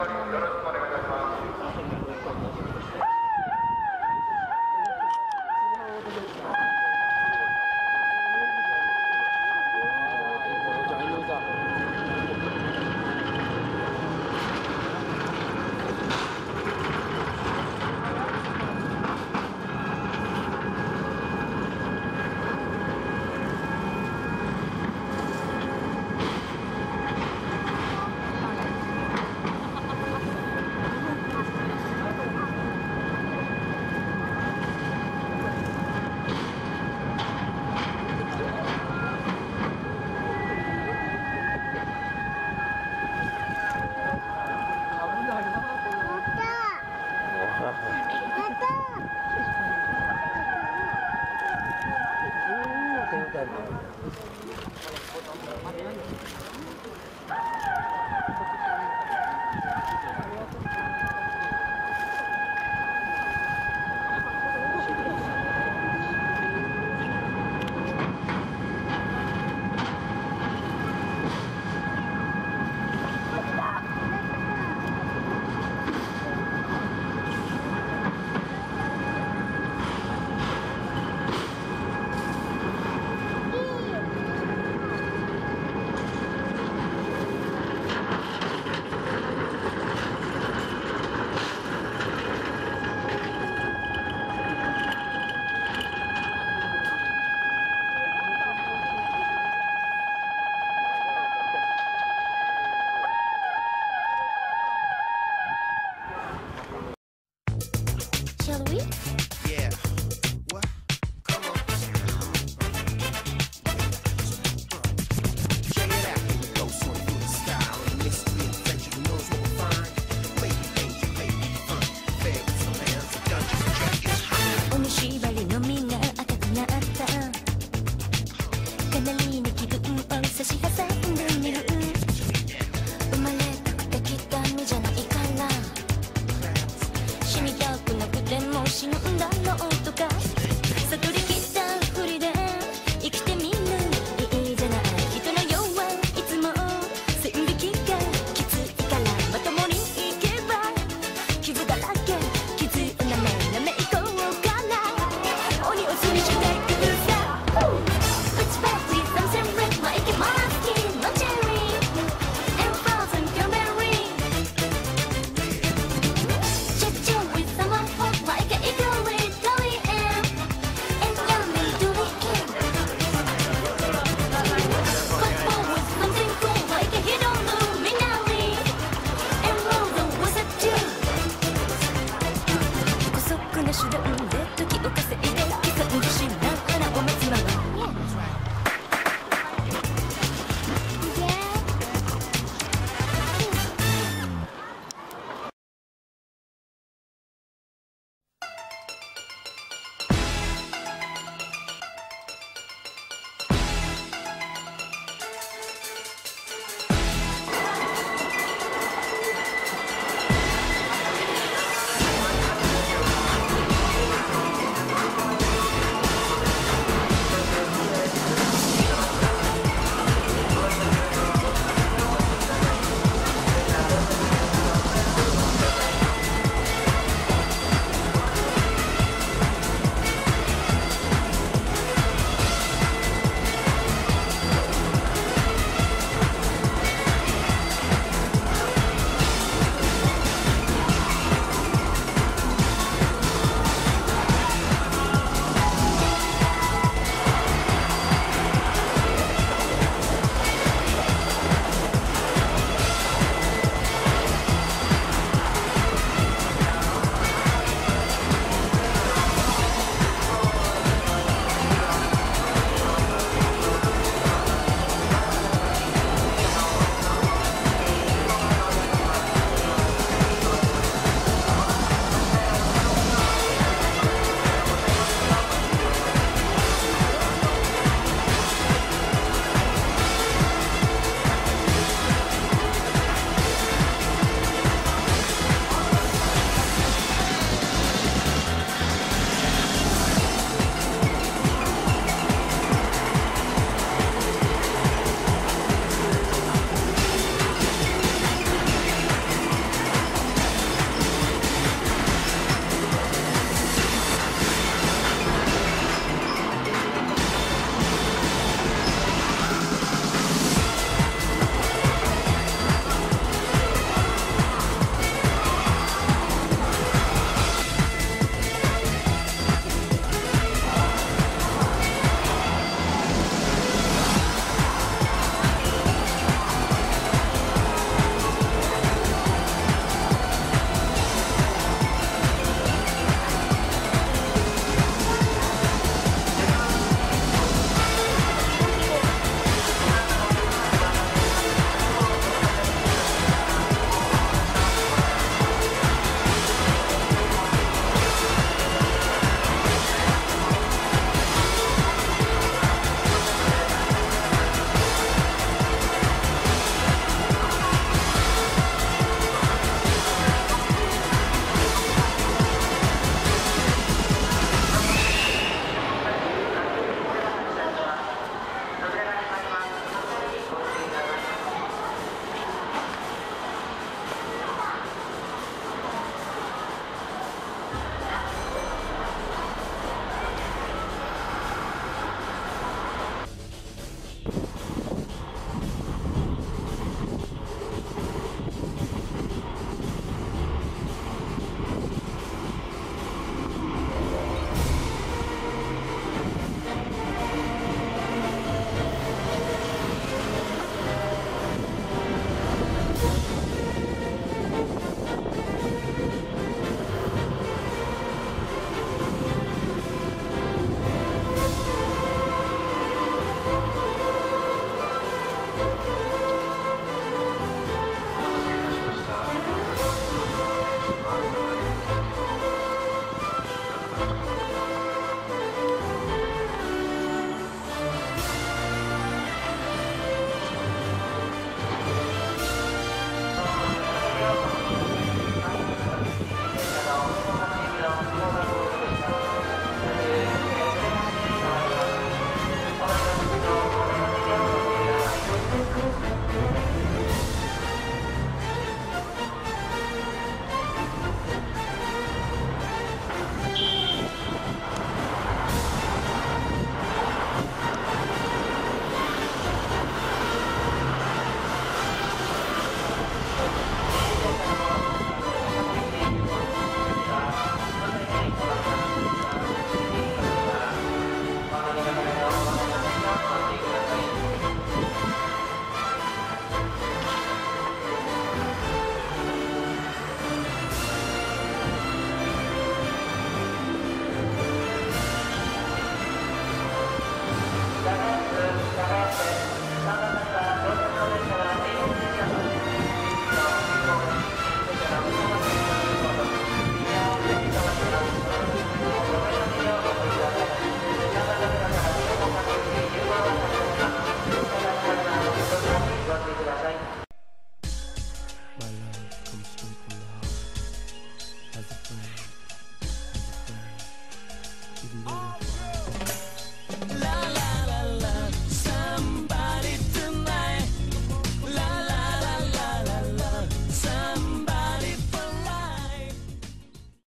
Shall